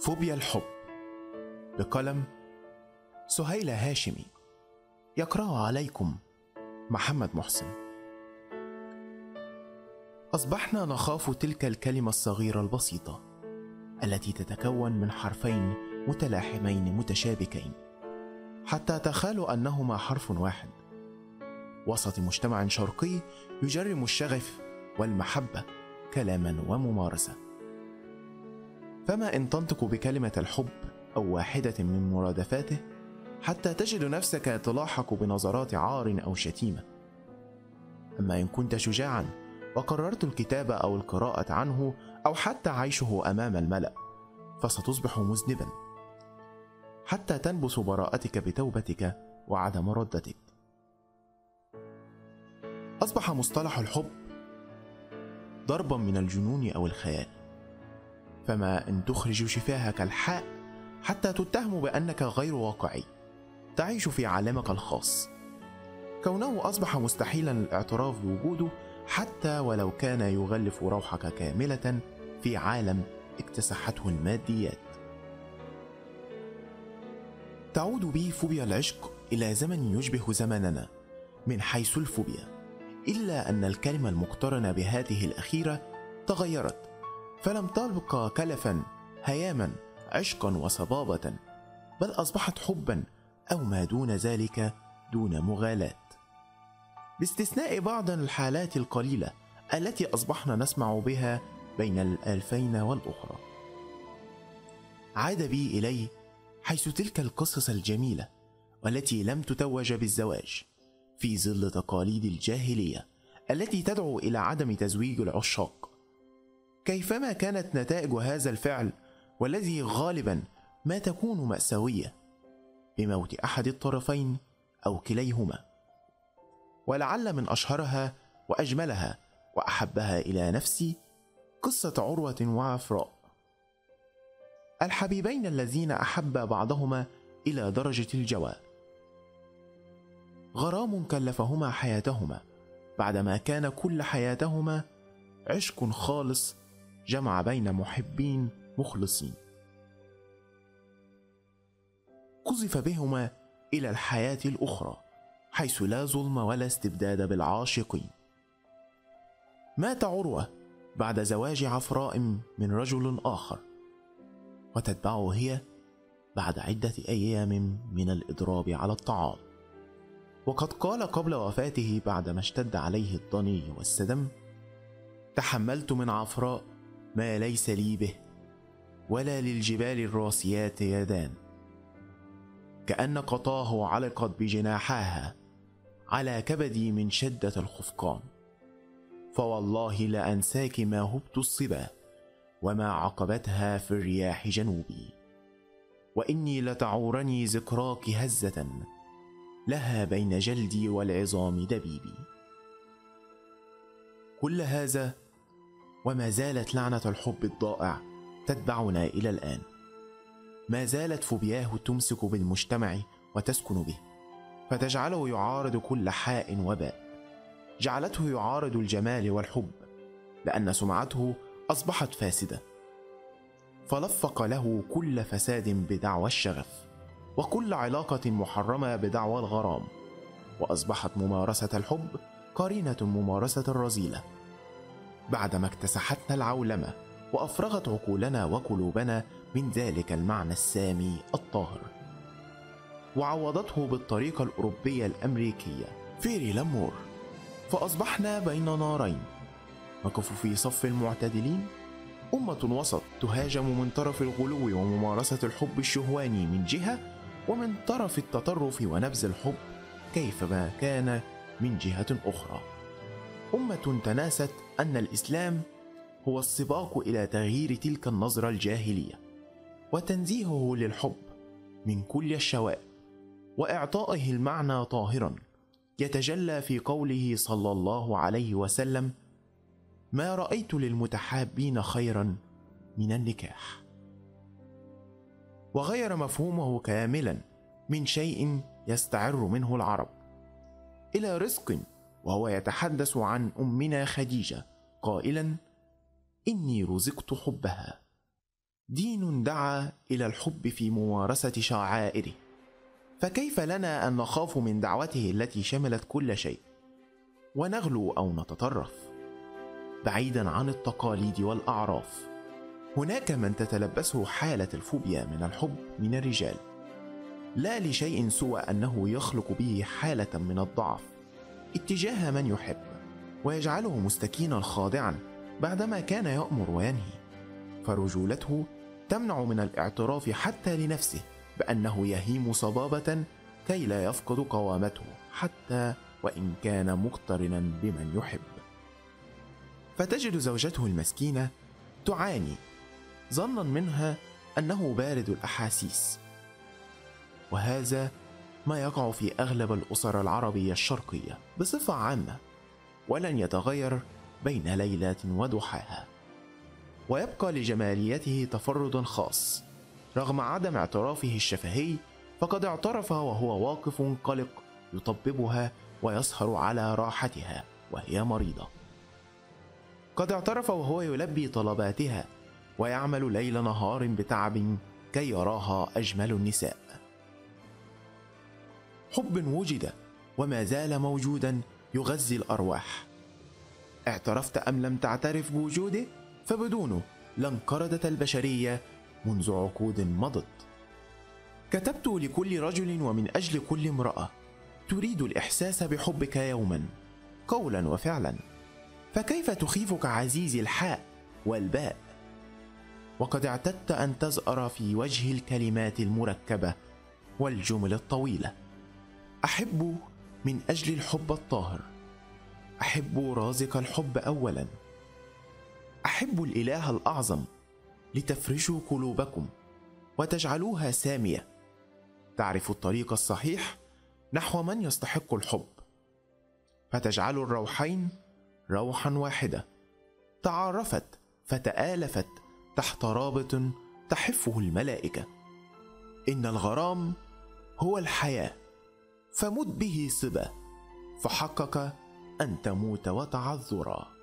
فوبيا الحب. بقلم سهيلة هاشمي. يقرأ عليكم محمد محسن. أصبحنا نخاف تلك الكلمة الصغيرة البسيطة التي تتكون من حرفين متلاحمين متشابكين حتى تخال أنهما حرف واحد. وسط مجتمع شرقي يجرم الشغف والمحبة كلاما وممارسة. فما إن تنطق بكلمة الحب أو واحدة من مرادفاته حتى تجد نفسك تلاحق بنظرات عار أو شتيمة. أما إن كنت شجاعا وقررت الكتابة أو القراءة عنه أو حتى عيشه أمام الملأ فستصبح مذنبا. حتى تنبس براءتك بتوبتك وعدم ردتك. أصبح مصطلح الحب ضربا من الجنون أو الخيال. فما إن تخرج شفاهك الحاء حتى تتهم بأنك غير واقعي. تعيش في عالمك الخاص. كونه أصبح مستحيلا الاعتراف بوجوده حتى ولو كان يغلف روحك كاملة في عالم اكتسحته الماديات. تعود بي فوبيا العشق إلى زمن يشبه زمننا من حيث الفوبيا إلا أن الكلمة المقترنة بهذه الأخيرة تغيرت. فلم تبقى كلفا هياما عشقا وصبابة بل أصبحت حبا أو ما دون ذلك دون مغالاة. باستثناء بعض الحالات القليلة التي أصبحنا نسمع بها بين الألفين والأخرى. عاد بي إلي حيث تلك القصص الجميلة والتي لم تتوج بالزواج في ظل تقاليد الجاهلية التي تدعو إلى عدم تزويج العشاق. كيفما كانت نتائج هذا الفعل والذي غالبا ما تكون مأساوية بموت أحد الطرفين أو كليهما ولعل من أشهرها وأجملها وأحبها إلى نفسي قصة عروة وعفراء. الحبيبين الذين أحبا بعضهما إلى درجة الجواء غرام كلفهما حياتهما بعدما كان كل حياتهما عشق خالص جمع بين محبين مخلصين. قذف بهما إلى الحياة الأخرى حيث لا ظلم ولا استبداد بالعاشقين. مات عروة بعد زواج عفراء من رجل آخر وتتبعه هي بعد عدة أيام من الإضراب على الطعام. وقد قال قبل وفاته بعدما اشتد عليه الضني والسدم تحملت من عفراء ما ليس لي به ولا للجبال الراسيات يدان. كأن قطاه علقت بجناحاها على كبدي من شدة الخفقان. فوالله لأنساك ما هبت الصبا وما عقبتها في الرياح جنوبي. وإني لتعورني ذكراك هزة لها بين جلدي والعظام دبيبي. كل هذا وما زالت لعنة الحب الضائع تتبعنا إلى الآن. ما زالت فوبياه تمسك بالمجتمع وتسكن به فتجعله يعارض كل حاء وباء. جعلته يعارض الجمال والحب لأن سمعته أصبحت فاسدة. فلفق له كل فساد بدعوى الشغف وكل علاقة محرمة بدعوى الغرام. وأصبحت ممارسة الحب قرينة ممارسة الرذيلة بعدما اكتسحتنا العولمة وأفرغت عقولنا وقلوبنا من ذلك المعنى السامي الطاهر. وعوضته بالطريقة الأوروبية الأمريكية فيري لامور. فأصبحنا بين نارين. نقف في صف المعتدلين. أمة وسط تهاجم من طرف الغلو وممارسة الحب الشهواني من جهة ومن طرف التطرف ونبذ الحب كيفما كان من جهة أخرى. أمة تناست أن الإسلام هو السباق إلى تغيير تلك النظرة الجاهلية وتنزيهه للحب من كل الشوائب وإعطائه المعنى طاهرا يتجلى في قوله صلى الله عليه وسلم ما رأيت للمتحابين خيرا من النكاح وغير مفهومه كاملا من شيء يستعر منه العرب إلى رزق وهو يتحدث عن أمنا خديجة قائلا إني رزقت حبها. دين دعا إلى الحب في ممارسة شعائره. فكيف لنا أن نخاف من دعوته التي شملت كل شيء؟ ونغلو أو نتطرف. بعيدا عن التقاليد والأعراف. هناك من تتلبسه حالة الفوبيا من الحب من الرجال. لا لشيء سوى أنه يخلق به حالة من الضعف. اتجاه من يحب ويجعله مستكينا خاضعا بعدما كان يأمر وينهي. فرجولته تمنع من الاعتراف حتى لنفسه بأنه يهيم صبابة كي لا يفقد قوامته حتى وإن كان مقترنا بمن يحب. فتجد زوجته المسكينة تعاني ظنا منها أنه بارد الأحاسيس. وهذا ما يقع في أغلب الأسر العربية الشرقية بصفة عامة ولن يتغير بين ليلة وضحاها. ويبقى لجماليته تفرد خاص. رغم عدم اعترافه الشفهي فقد اعترف وهو واقف قلق يطببها ويسهر على راحتها وهي مريضة. قد اعترف وهو يلبي طلباتها ويعمل ليل نهار بتعب كي يراها أجمل النساء. حب وجد وما زال موجودا يغذي الأرواح. اعترفت أم لم تعترف بوجوده؟ فبدونه لانقرضت البشرية منذ عقود مضت. كتبت لكل رجل ومن أجل كل امرأة تريد الإحساس بحبك يوما قولا وفعلا. فكيف تخيفك عزيزي الحاء والباء؟ وقد اعتدت أن تزأر في وجه الكلمات المركبة والجمل الطويلة. احب من أجل الحب الطاهر. أحب رازق الحب اولا. أحب الإله الأعظم لتفرشوا قلوبكم وتجعلوها سامية. تعرف الطريق الصحيح نحو من يستحق الحب. فتجعل الروحين روحا واحدة. تعارفت فتآلفت تحت رابط تحفه الملائكة. إن الغرام هو الحياة. فمت به صبا فحقق أن تموت وتعذرا.